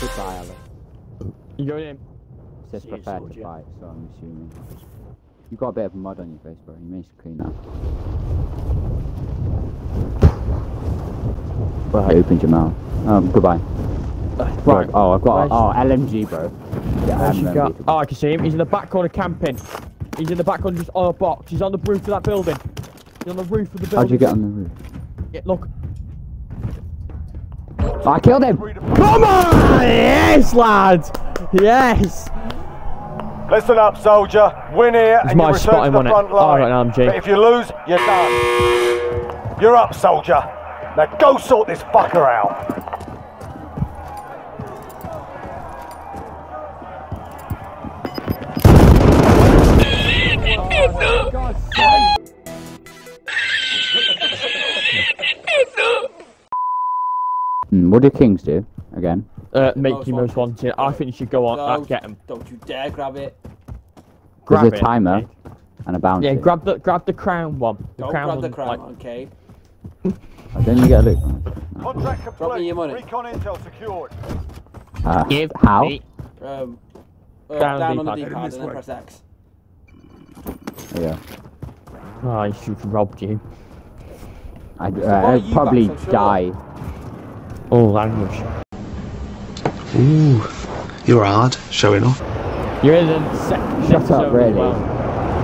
Goodbye, Alex. You going in? Says See prepared to fight, so I'm assuming. You got a bit of mud on your face, bro. You need to clean that. Well, I opened your mouth. Um, goodbye. Right. Oh, I've got. Oh, LMG, bro. Yeah, you got? Oh, I can see him. He's in the back corner camping. He's in the back corner just on a box. He's on the roof of that building. He's on the roof of the building. How'd you get on the roof? Yeah, look. I killed him! Come on! Yes, lads! Yes! Listen up, soldier. Win here It's and you my return to the wasn't it? front All line. right, now, MG. But if you lose, you're done. You're up, soldier. Now go sort this fucker out. What do kings do? Again? Uh, make Most you most wanted. I think you should go on. Uh, Don't- get him. Don't you dare grab it. Grab There's a it, timer mate. and a bounty. Yeah, grab the grab the crown one. The Don't crown grab the one, crown, like- okay? Oh, Didn't you get a loot? Contract Drop complete. me your money. Recon intel secured. Uh, Give how? me- Um, uh, Down down, on the D-pad and then press X. Yeah. Oh, I should have robbed you. I'd, uh, are I'd probably back so short? die. Oh, language. Ooh, you're hard, showing off. You're in the second Shut up, zone really? well.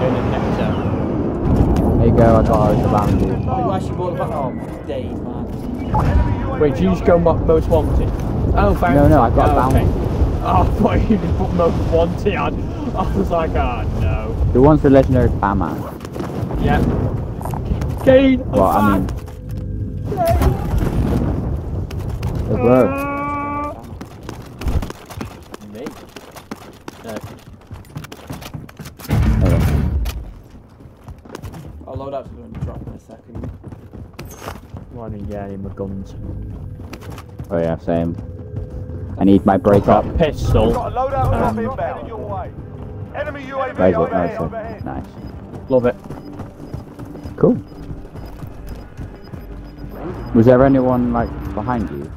You're in the next zone. There you go, I got a bounty. Oh, you actually bought the back. Oh, days, man. Wait, did you just go mo- most wanted? Oh, found No, no, I got a oh, okay. bounty. Oh, I thought you just put most wanted on. I was like, oh no. The one's the legendary Batman. Yeah. Cade, I'm Well, I mean, back. It worked. Me? Okay. I'll load up to them and drop in a second. Why didn't get any of my guns? Oh yeah, same. I need my break up. pistol. Got a loadout Um, inbound. Your way. Enemy UAV Where's it? overhead. Nice. overhead. Nice. Love it. Cool. Was there anyone like behind you?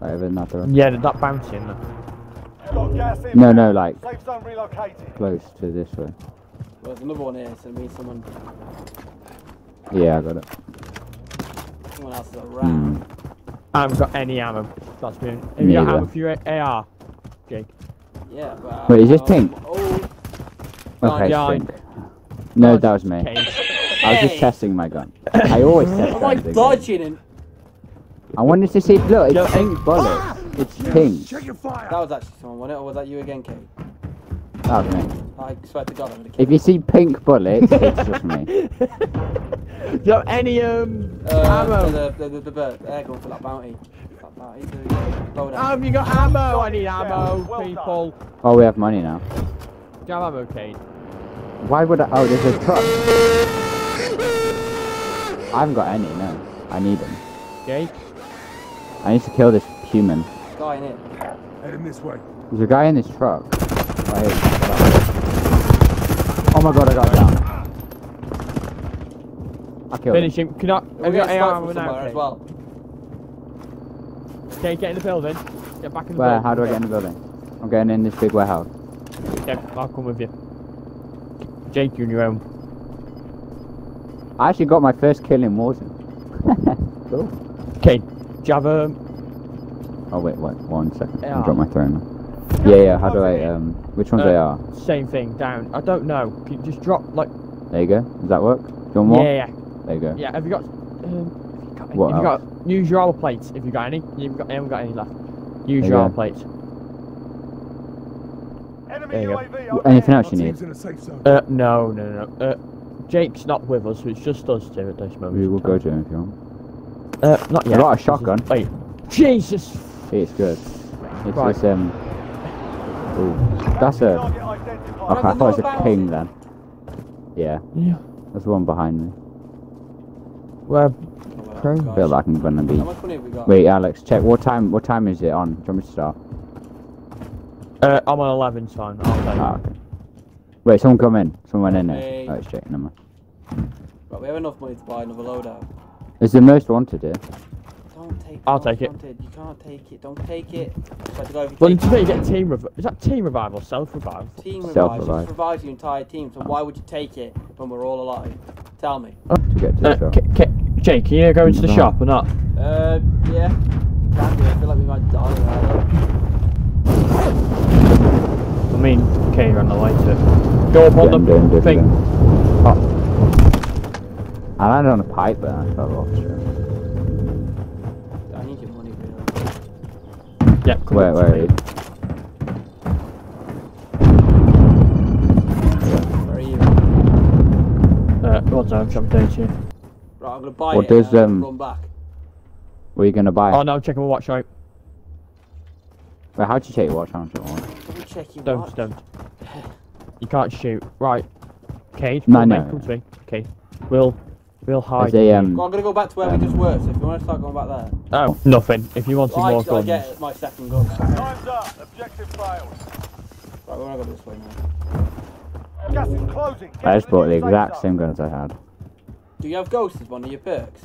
Like over in that direction? Yeah, that bounty in there. Got gas inbound. No, no, like Safe zone relocated. close to this way. Well, there's another one here, so it means someone, Yeah, I got it. someone else is Hmm. around. I haven't got any ammo. That's been. Have you got Neither. ammo for your AR, Jake? Yeah, but. Wait, is this um, pink? Oh, Okay, yeah, I- think. No, that was me. Cade. I was just testing my gun. I always test I'm like dodging and I wanted to see. Look, Yo, it's pink bullets. It's pink. Check your fire. that was actually someone, wasn't it? Or was that you again, Cade? That was me. I swear to God, I'm gonna kill If you see pink bullets, it's just me. Do you have any um Uh, ammo? The, the, the, the bird. They're going for that bounty. That bounty. The. Have you got ammo? I need ammo, Well done. people. Oh, we have money now. Do you have ammo, Cade? Why would I? Oh, there's a truck. I haven't got any. No, I need them. Jake? I need to kill this human. Guy in it. Heading this way. There's a guy in this truck. Right. Oh my god, I got it down. I killed Finish him. him. Can I, have We're you got getting AR sniped from now, as Cade? well. Okay, get in the building. Get back in the Where? building. How do I get in the building? I'm getting in this big warehouse. Okay, I'll come with you. Jake, you're on your own. I actually got my first kill in Warzone. cool. Okay, do you have um, Oh wait, wait, one second. AR. I dropped my throne. Yeah, yeah. How do I? Um, which ones Uh, they are? same thing down? I don't know. Can you just drop like? There you go. Does that work? Do you want more? Yeah, yeah, There you go. yeah. Have you got? Um, have you got, What have you got? Use your armor plates. If you got any, you've got. You haven't got any left. Use There your you armor plates. Enemy There you go. UAV W- Anything else you need? team's in a safe zone. Uh, no, no, no. no. Uh, Jake's not with us, so it's just us two at this moment. We will go time. to him if you want. Uh, not yet. got a shotgun. Wait. Jesus. It's good. It's Right. just um. Ooh, that's a. Okay, I thought it was a ping then. Yeah, Yeah. there's one behind me. Where? Oh, Chrome. gosh. Feel like I'm gonna be. How much money have we got? Wait, Alex, check what time. What time is it on? Do you want me to start? Uh, I'm on 11 time. I'll tell you. Ah, okay. Wait, someone come in. Someone went in there. Hey. Oh, it's Jake. Never mind. Got loadout. We have enough money to buy another loadout. It's the most wanted here. Don't take. I'll the take it. wanted. You can't take it. Don't take it. Try to you Well, take today you get team rev. Is that team revival or self revival? team revives. Self-revive. It revives your entire team. So why would you take it when we're all alive? Tell me. To get to the Uh, shop. K- K- Jake, can you go into the No. shop or not? Uh, yeah. Can do. I feel like we might die there. I mean, okay, you're on the way to. Go up on the dun, dun, thing. Oh. I landed on a pipe, but I fell off. Sure. I need your money, really. Yeah, come Where, up where to are me. you? Where are you? Uh, what's that? I'm down to you. Right, I'm gonna buy What it. does, and um, run back. What are you gonna buy? Oh no, check my watch out. Wait, how'd you check your watch on? Don't Double check your Don't, watch. don't. You can't shoot. Right. Cade, No, come no. no. Come to me. Okay. We'll, we'll hide. There's um, Well, I'm gonna go back to where we just were. So if you want to start going back there, Oh, nothing. If you wanted well, more actually, I guns. get my second gun. Time's up. Objective failed. we're gonna go this way now. Gas is closing. Get I just bought the new exact same guns I had. Do you have ghosts as one of your perks?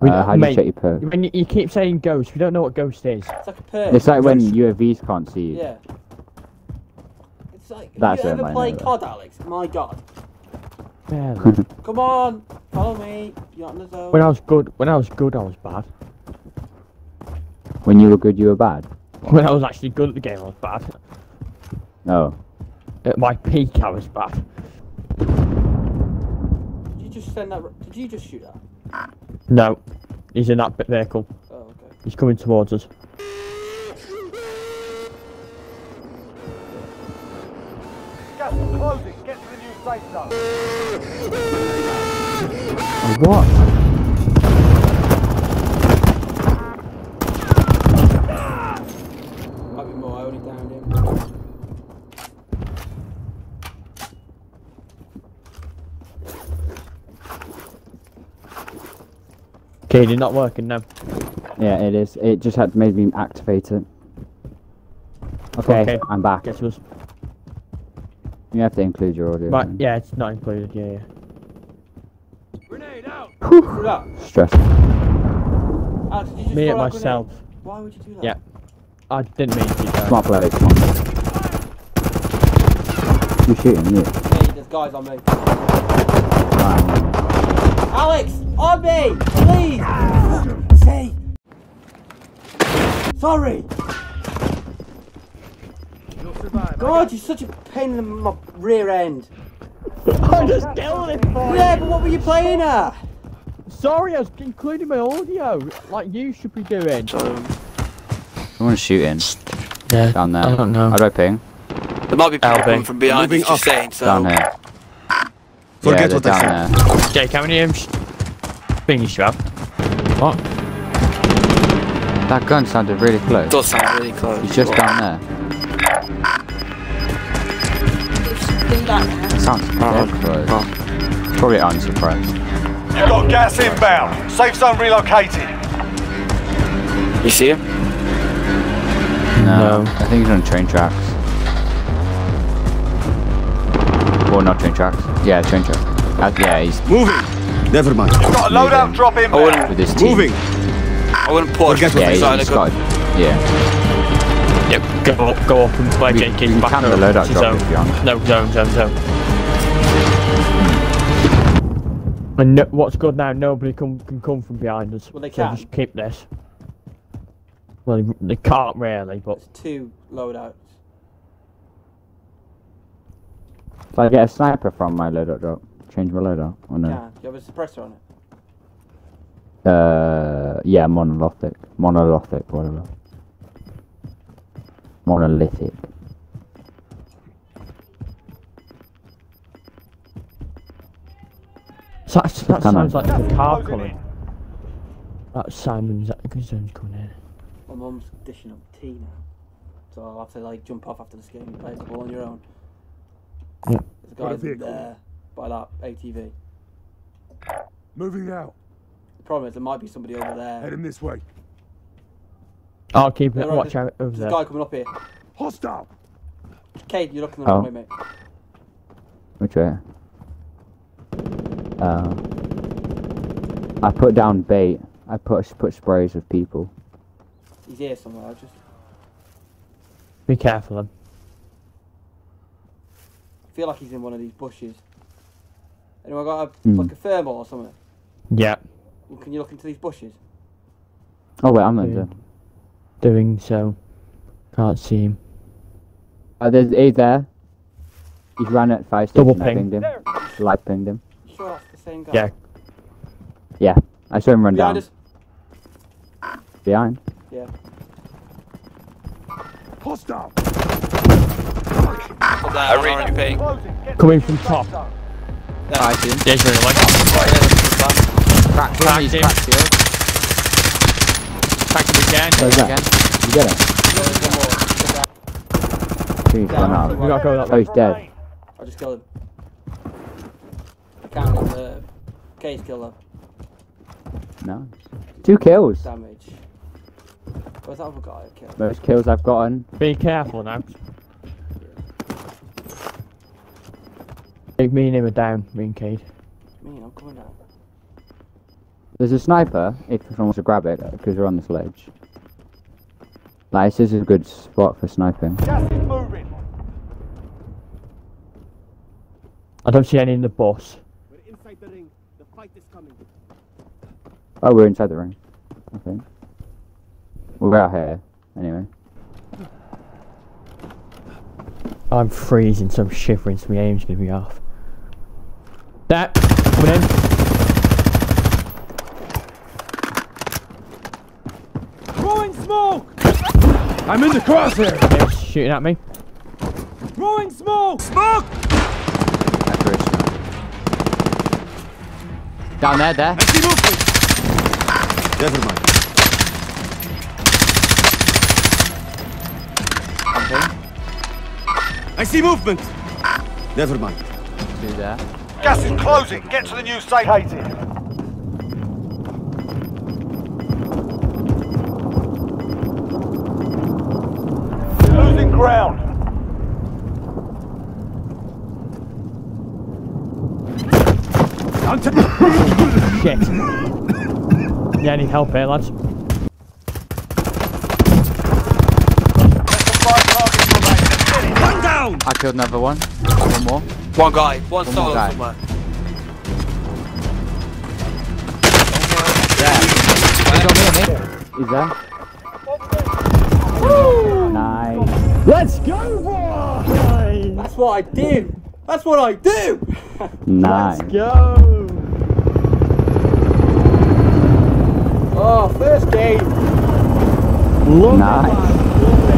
We- Uh, how do you mate, check your perk? When you, you keep saying ghost, we don't know what ghost is. It's like a perk. It's like when UAVs can't see you. Yeah. It's like. That's have you ever played. COD, Alex? My God. Barely. Come on, follow me. You're not in the zone. when I was good, when I was good, I was bad. When you were good, you were bad. When I was actually good at the game, I was bad. No. At my peak, I was bad. Did you just send that? Did you just shoot that? No, he's in that bit vehicle. Oh, okay. He's coming towards us. Gas is closing. Get to the new safe zone. What? Might be more. I only downed him. Okay, you're not working now. Yeah, it is. It just had made me activate it. Okay, Okay. I'm back. Guess it was. You have to include your audio. Right, then. yeah, it's not included. Yeah, yeah. Shoot that. Stress. Alex, did you just Me throw at that myself. grenade? Why would you do that? Yeah. I didn't mean to. Come Go. on, play. Come on. You're shooting, you. Hey, there's guys on me. Um, Alex, on me, please. Say. Sorry. God, you're such a pain in my rear end. I'm just killed it for Yeah, but what were you playing at? Sorry, I was including my audio, like you should be doing. someone's shooting Yeah, down there. I don't know. How do I ping? There might be people coming from behind Moving you just saying so. Down here. Forget yeah, what I they're down there. Jake, how many um, thingies you have? What? That gun sounded really close. It does sound really close. He's just down there. Sounds dead close. It's probably unsuppressed. You've got gas inbound. Safe zone relocated. You see him? No, No. I think he's on train tracks. Or not train tracks. Yeah, train tracks. Uh, yeah, he's Moving. Never mind. You've got a loadout drop I wouldn't, with his team. Moving. I wouldn't push. Forget what Yeah, they he's, inside he's a got. Gun. Yeah. Yep, go up, go up and play We- Jake we in can back camera up. loadout to drop zone. if you want. No, zone, zone, zone. And no, what's good now, nobody come, can come from behind us. Well, they so can. just keep this. Well, they, they can't really, but There's two loadouts. If I get a sniper from my loadout drop, change my loadout or no? Yeah, Do you have a suppressor on it? Uh, yeah, monolithic, monolithic, whatever. Monolithic. that, that Can I? sounds like the car coming. That's Simon's zone's coming in. My mum's dishing up tea now. So I'll have to like jump off after this game and play the ball on your own. Yeah. There's Got a guys vehicle. there by that ATV. Moving out. The problem is there might be somebody over there. Heading this way. I'll keep it. right, Watch out over There's a there. guy coming up here. Hostile. Cade, you're looking the Oh. wrong way, mate. Which way? Uh, I put down bait. I put put sprays with people. He's here somewhere. I just Be careful then. I feel like he's in one of these bushes. Anyone got a, Hmm. like a thermal or something? Yeah. Can you look into these bushes? Oh wait, I'm not Yeah. Done. Doing so. Can't see him. Oh, there's he's there. He's ran at fire station. Double I ping. pinged him. Live pinged him. Sure that's the same guy? Yeah. Yeah, I saw him run Behind down. us. Behind. Yeah. Hostile. Up there, on orange ping. Closing. Get to Coming from top. zone. I see him. Yeah, he's really like. Cracked him. Cracked He's him. cracked shield. Cracked him again. Where's that? You get it? He's gone out. We gotta go that Oh, he's dead. Remain. I just killed him. I can't get the case killer No. Two kills. damage. Where's that other guy I killed? Most kills I've gotten. Be careful now. Take me and him are down, me and Cade. Me, I'm coming down. There's a sniper, if someone wants to grab it, because we're on this ledge. Like, this is a good spot for sniping. Gas is moving. I don't see any in the boss. We're inside the ring. The fight is coming. Oh, we're inside the ring. I think. We're out here, anyway. I'm freezing, so I'm shivering, so my aim's gonna be off. That coming in. Throwing smoke! I'm in the crosshair. They're shooting at me. Throwing smoke! Smoke. That's very smart. Down there, there. I see movement. Never mind. Okay. I see movement. Never mind. Two there. Gas is closing. Get to the new safe. Hated. Ground. I'm Shit. Yeah, I need help here, lads. Less than five targets remain. Finish. One down. I killed another one. One more. One guy, one One solo guy. somewhere. He's there. Nice. Let's go, boys! That's what I do! That's what I do! Nice. Let's go! Oh, first game! Love Nice. it. Love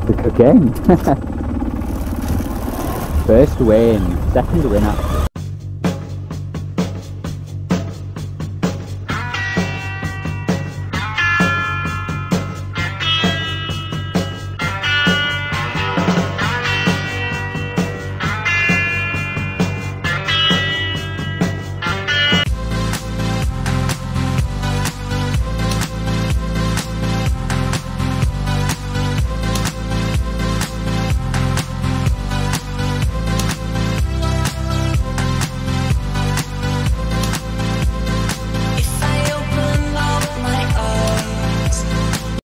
it. The good game. First win. Second win, actually.